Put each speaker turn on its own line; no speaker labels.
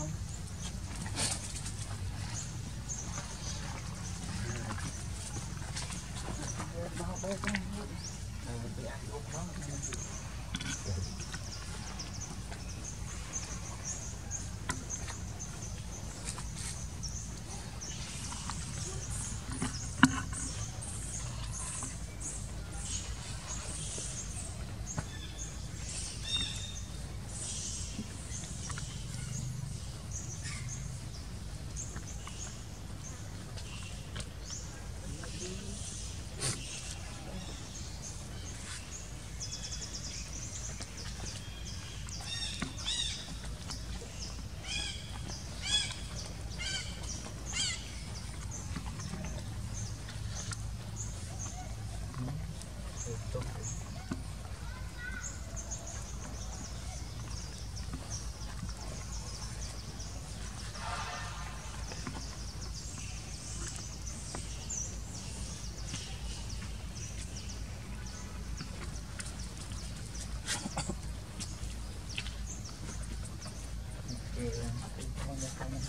home.
cuando estamos.